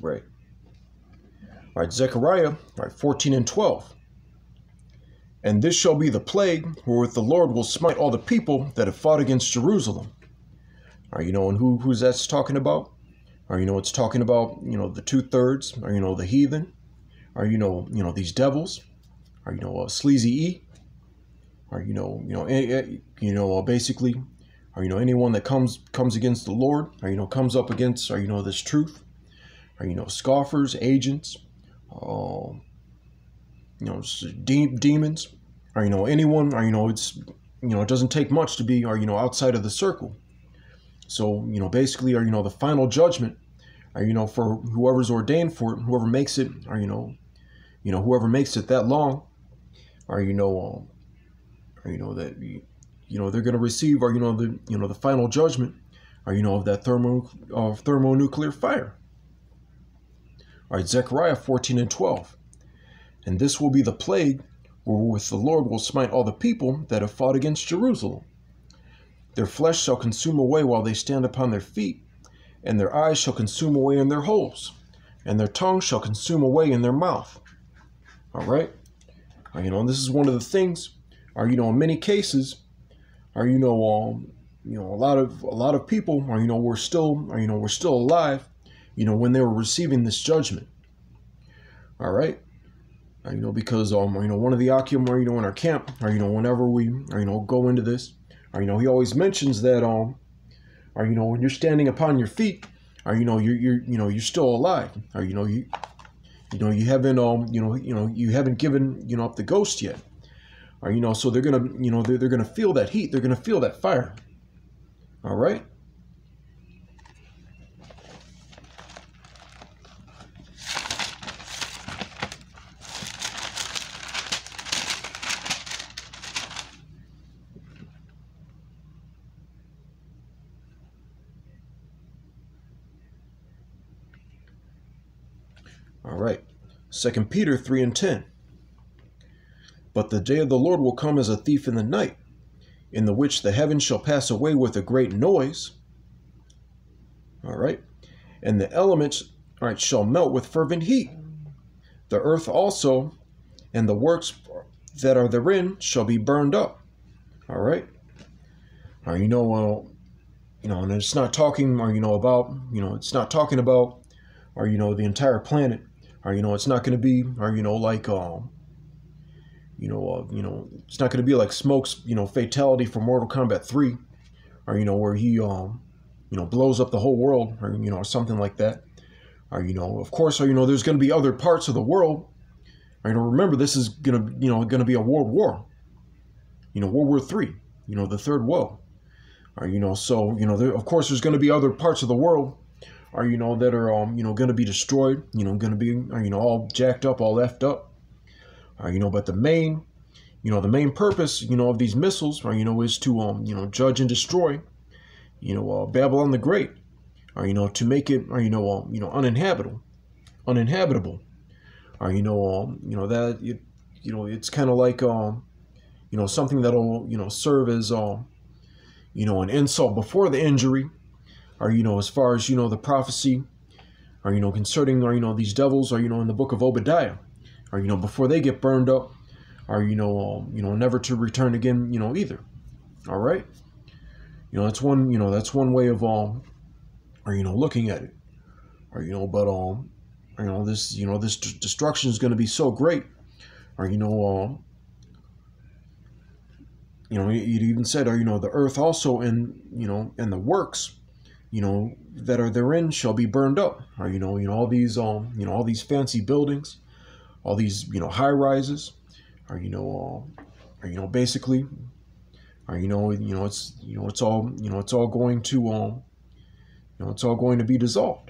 Right. All right, Zechariah, all right, 14 and 12. And this shall be the plague wherewith the Lord will smite all the people that have fought against Jerusalem. Are you know, and who who's that's talking about? Are you know it's talking about, you know, the two thirds, or you know, the heathen, or you know, you know, these devils, or you know, uh, sleazy E, or you know, you know, a, you know, uh, basically, or you know, anyone that comes comes against the Lord, or you know, comes up against, or you know, this truth, or you know, scoffers, agents, uh, you know, de- demons, or you know, anyone, or you know, it's you know, it doesn't take much to be, or you know, outside of the circle. So, you know, basically, or, you know, the final judgment, or, you know, for whoever's ordained for it, whoever makes it, or, you know, you know, whoever makes it that long, or, you know, um, or, you know, that, you, you know, they're going to receive, or, you know, the, you know, the final judgment, or, you know, of that thermo, of thermonuclear fire. All right, Zechariah 14 and 12. And this will be the plague wherewith the Lord will smite all the people that have fought against Jerusalem. Their flesh shall consume away while they stand upon their feet, and their eyes shall consume away in their holes, and their tongue shall consume away in their mouth. All right? Uh, you know, this is one of the things, are you know, in many cases, are you know, um, you know, a lot of a lot of people are you know we're still are you know we're still alive, you know, when they were receiving this judgment. All right, uh, you know, because um, you know, one of the Akim, you know, in our camp, or you know, whenever we, or, you know, go into this, or, you know, he always mentions that, um, or, you know, when you're standing upon your feet, or, you know, you're, you're, you know, you're still alive, or, you know, you, you know, you haven't, um, you know, you know, you haven't given, you know, up the ghost yet, or, you know, so they're gonna, you know, they're, they're gonna feel that heat, they're gonna feel that fire. All right. All right. Second Peter 3 and 10. But the day of the Lord will come as a thief in the night, in the which the heavens shall pass away with a great noise. All right. And the elements all right, shall melt with fervent heat. The earth also and the works that are therein shall be burned up. All right. All right, you know, uh, you know, and it's not talking, or you know, about, you know, it's not talking about, or you know, the entire planet or you know it's not going to be or you know like um you know uh, you know it's not going to be like smokes you know fatality for mortal kombat 3 or you know where he um you know blows up the whole world or you know something like that or you know of course or you know there's going to be other parts of the world or you know remember this is going to you know going to be a world war you know world war 3 you know the third woe or you know so you know there, of course there's going to be other parts of the world are you know that are um you know to be destroyed you know to be are, you know all jacked up all left up are you know but the main you know the main purpose you know of these missiles are you know is to um you know judge and destroy you know uh, babylon the great or you know to make it or you know um you know uninhabitable uninhabitable or you know um you know that it, you know it's kind of like um you know something that'll you know serve as um you know an insult before the injury or you know as far as you know the prophecy or you know concerning or you know these devils or you know in the book of obadiah or you know before they get burned up or you know um, you know never to return again you know either all right you know that's one you know that's one way of um or you know looking at it or you know but um you know this you know this destruction is going to be so great or you know um you know it even said or you know the earth also and you know and the works you know that are therein shall be burned up or you know you know all these um you know all these fancy buildings all these you know high rises or you know uh, or you know basically or you know you know it's you know it's all you know it's all going to um you know it's all going to be dissolved